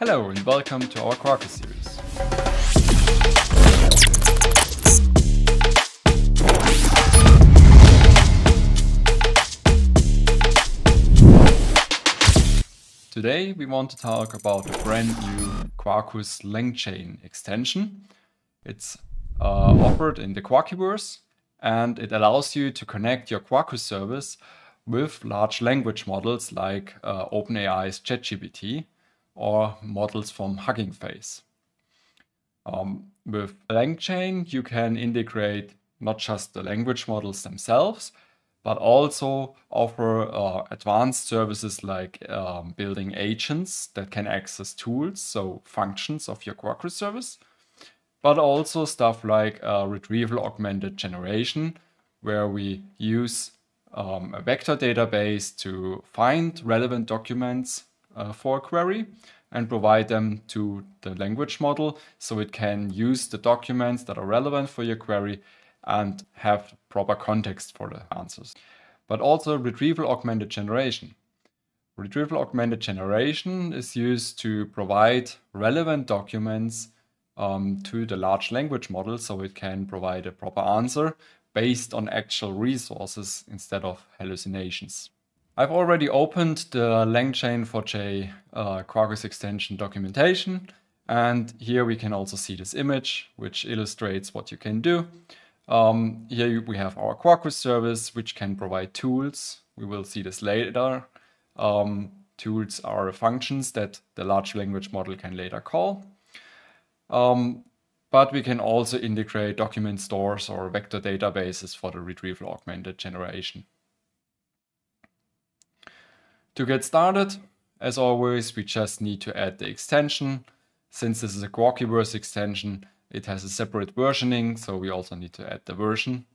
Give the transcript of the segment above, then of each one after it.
Hello and welcome to our Quarkus series. Today we want to talk about a brand new Quarkus LangChain extension. It's uh, offered in the Quarkiverse and it allows you to connect your Quarkus service with large language models like uh, OpenAI's ChatGPT or models from Hugging Face. Um, with LangChain, you can integrate not just the language models themselves, but also offer uh, advanced services like um, building agents that can access tools, so functions of your Quarkus service, but also stuff like uh, retrieval augmented generation, where we use um, a vector database to find relevant documents uh, for a query and provide them to the language model so it can use the documents that are relevant for your query and have proper context for the answers. But also retrieval augmented generation. Retrieval augmented generation is used to provide relevant documents um, to the large language model so it can provide a proper answer based on actual resources instead of hallucinations. I've already opened the LangChain4j uh, Quarkus extension documentation and here we can also see this image which illustrates what you can do. Um, here we have our Quarkus service which can provide tools. We will see this later. Um, tools are functions that the large language model can later call. Um, but we can also integrate document stores or vector databases for the retrieval augmented generation. To get started, as always, we just need to add the extension. Since this is a Quarkiverse extension, it has a separate versioning, so we also need to add the version.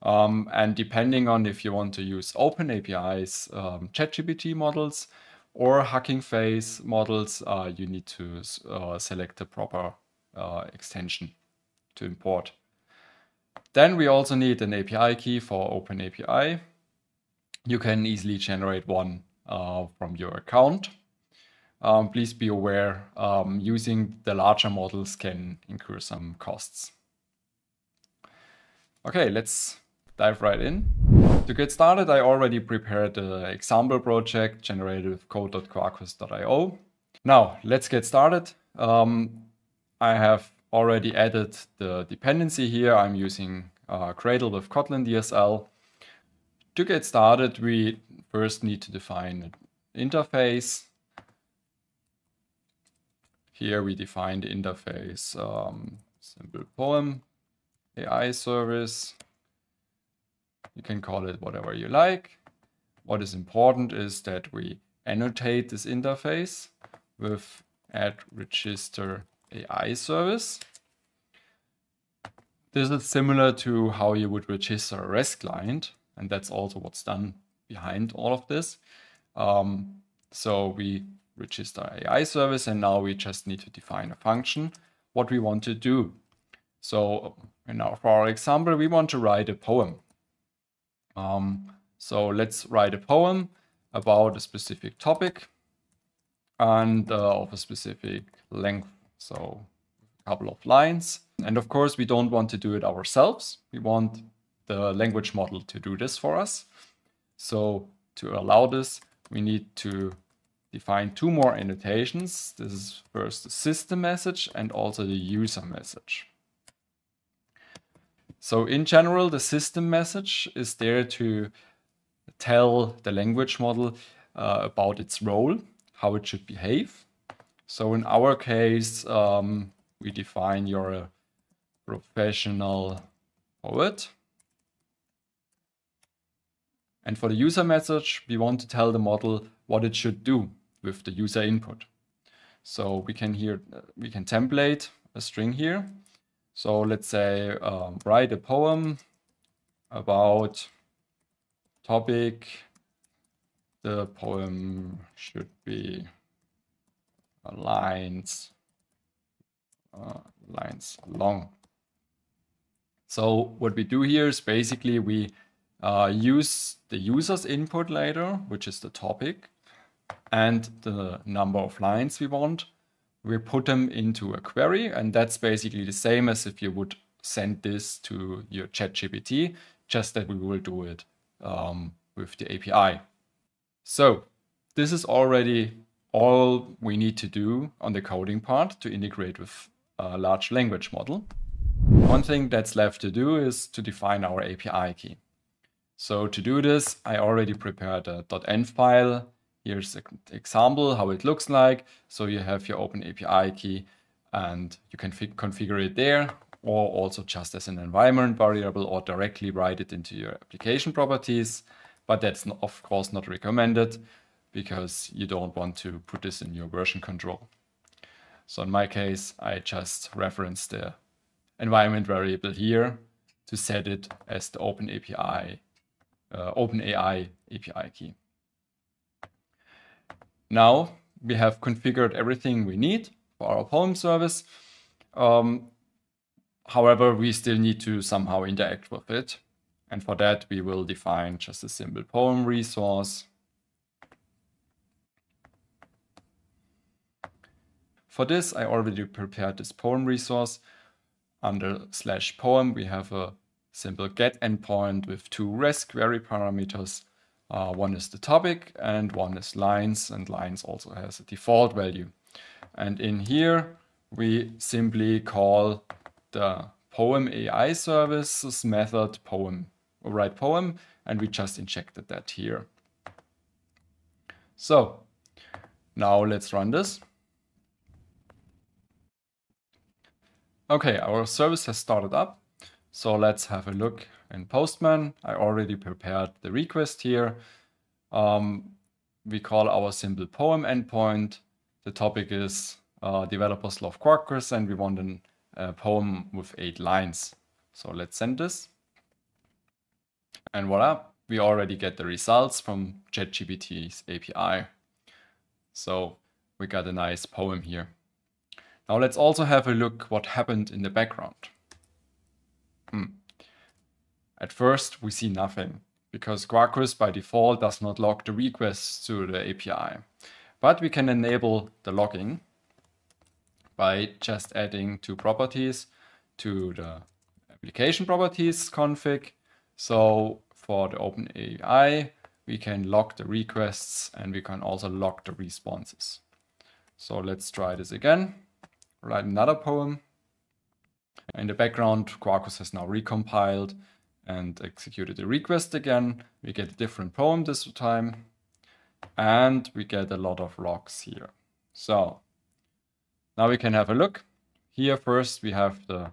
Um, and depending on if you want to use OpenAPI's um, ChatGPT models or Hugging Face models, uh, you need to uh, select the proper uh, extension to import. Then we also need an API key for OpenAPI. You can easily generate one uh, from your account. Um, please be aware um, using the larger models can incur some costs. Okay, let's dive right in. To get started, I already prepared an example project generated with code.quarkus.io. Now, let's get started. Um, I have already added the dependency here. I'm using uh, Gradle with Kotlin DSL. To get started, we first need to define an interface. Here we define the interface um, simple poem AI service. You can call it whatever you like. What is important is that we annotate this interface with add register AI service. This is similar to how you would register a REST client, and that's also what's done behind all of this. Um, so we register AI service, and now we just need to define a function, what we want to do. So now for our example, we want to write a poem. Um, so let's write a poem about a specific topic and uh, of a specific length. So a couple of lines. And of course, we don't want to do it ourselves. We want the language model to do this for us. So to allow this, we need to define two more annotations. This is first the system message and also the user message. So in general, the system message is there to tell the language model uh, about its role, how it should behave. So in our case, um, we define you're a professional poet. And for the user message, we want to tell the model what it should do with the user input. So we can here, we can template a string here. So let's say um, write a poem about topic. The poem should be lines uh, lines long. So what we do here is basically we uh, use the user's input later, which is the topic, and the number of lines we want, we put them into a query, and that's basically the same as if you would send this to your ChatGPT, just that we will do it um, with the API. So this is already all we need to do on the coding part to integrate with a large language model. One thing that's left to do is to define our API key. So to do this, I already prepared a .env file. Here's an example how it looks like. So you have your open API key and you can configure it there or also just as an environment variable or directly write it into your application properties. But that's of course not recommended because you don't want to put this in your version control. So in my case, I just reference the environment variable here to set it as the Open API, uh, OpenAI API key. Now we have configured everything we need for our POEM service. Um, however, we still need to somehow interact with it. And for that, we will define just a simple POEM resource For this, I already prepared this poem resource. Under slash poem, we have a simple get endpoint with two REST query parameters. Uh, one is the topic and one is lines, and lines also has a default value. And in here, we simply call the poem AI services method poem, write poem, and we just injected that here. So now let's run this. Okay, our service has started up. So let's have a look in Postman. I already prepared the request here. Um, we call our simple poem endpoint. The topic is uh, developers love Quarkus and we want a uh, poem with eight lines. So let's send this. And voila, we already get the results from ChatGPT's API. So we got a nice poem here. Now let's also have a look what happened in the background. At first, we see nothing because Quarkus by default does not log the requests to the API. But we can enable the logging by just adding two properties to the application properties config. So for the OpenAI, we can log the requests and we can also log the responses. So let's try this again write another poem. In the background, Quarkus has now recompiled and executed the request again. We get a different poem this time. And we get a lot of logs here. So now we can have a look. Here first we have the,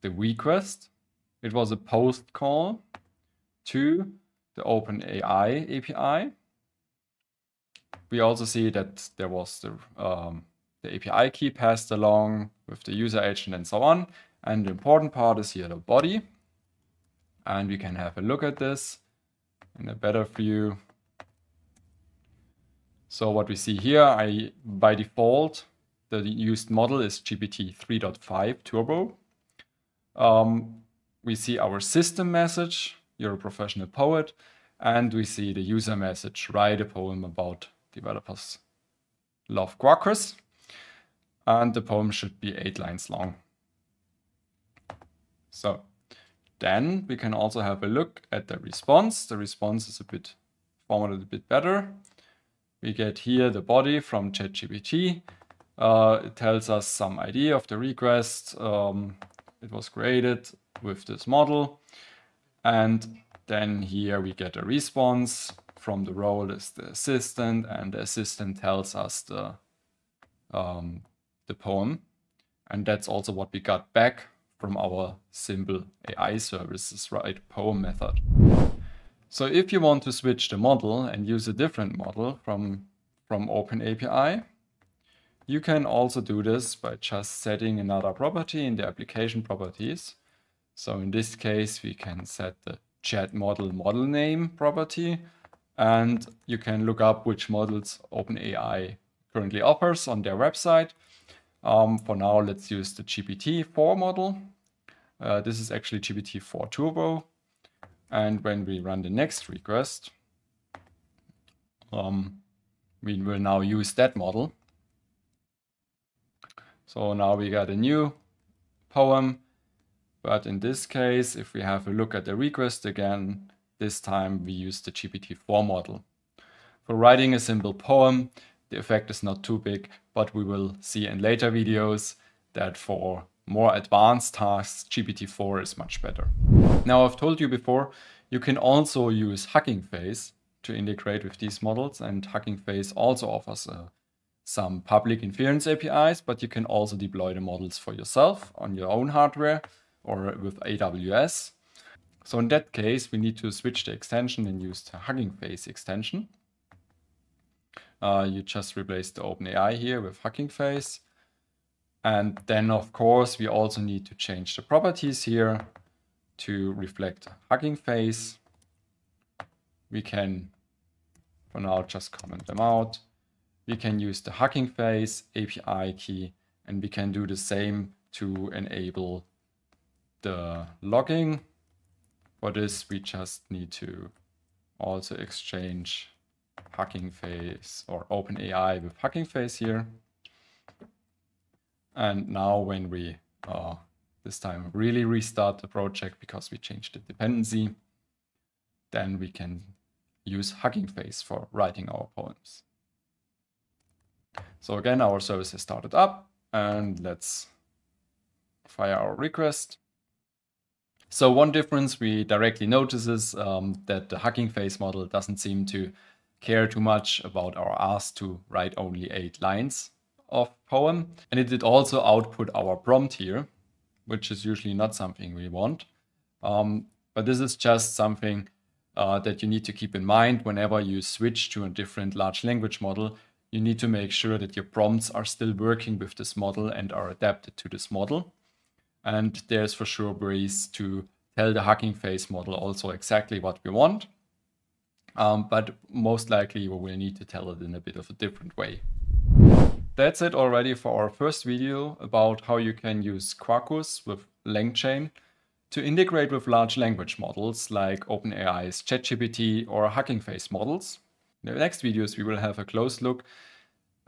the request. It was a post call to the OpenAI API. We also see that there was the um, the API key passed along with the user agent and so on. And the important part is here the body. And we can have a look at this in a better view. So what we see here, I by default, the used model is GPT 3.5 Turbo. Um, we see our system message, you're a professional poet, and we see the user message, write a poem about developers love Quarkus and the poem should be eight lines long. So then we can also have a look at the response. The response is a bit formatted a bit better. We get here the body from ChatGPT. Uh, it tells us some idea of the request. Um, it was created with this model. And then here we get a response from the role as the assistant and the assistant tells us the um, the poem. And that's also what we got back from our simple AI services, write poem method. So if you want to switch the model and use a different model from, from OpenAPI, you can also do this by just setting another property in the application properties. So in this case, we can set the chat model model name property, and you can look up which models OpenAI currently offers on their website. Um, for now, let's use the GPT-4 model. Uh, this is actually GPT-4 Turbo. And when we run the next request, um, we will now use that model. So now we got a new poem. But in this case, if we have a look at the request again, this time we use the GPT-4 model. For writing a simple poem, the effect is not too big, but we will see in later videos that for more advanced tasks, GPT-4 is much better. Now, I've told you before, you can also use Hugging Face to integrate with these models, and Hugging Face also offers uh, some public inference APIs, but you can also deploy the models for yourself on your own hardware or with AWS. So in that case, we need to switch the extension and use the Hugging Face extension. Uh, you just replace the OpenAI here with Hugging Face. And then, of course, we also need to change the properties here to reflect Hugging Face. We can, for now, just comment them out. We can use the Hugging Face API key, and we can do the same to enable the logging. For this, we just need to also exchange Hugging Face or OpenAI with Hugging Face here. And now when we uh, this time really restart the project because we changed the dependency, then we can use Hugging Face for writing our poems. So again, our service has started up and let's fire our request. So one difference we directly notice is um, that the Hugging Face model doesn't seem to care too much about our ask to write only eight lines of poem. And it did also output our prompt here, which is usually not something we want. Um, but this is just something uh, that you need to keep in mind whenever you switch to a different large language model. You need to make sure that your prompts are still working with this model and are adapted to this model. And there's for sure ways to tell the Hugging Face model also exactly what we want. Um, but most likely we will need to tell it in a bit of a different way. That's it already for our first video about how you can use Quarkus with LangChain to integrate with large language models like OpenAI's ChatGPT or Hugging Face models. In the next videos we will have a close look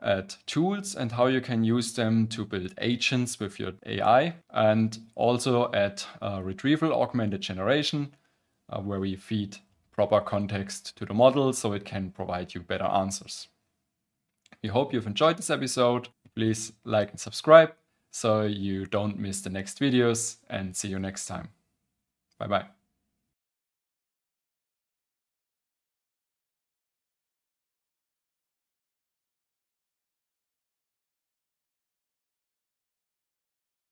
at tools and how you can use them to build agents with your AI and also at uh, retrieval augmented generation uh, where we feed proper context to the model so it can provide you better answers. We hope you've enjoyed this episode. Please like and subscribe so you don't miss the next videos and see you next time. Bye bye.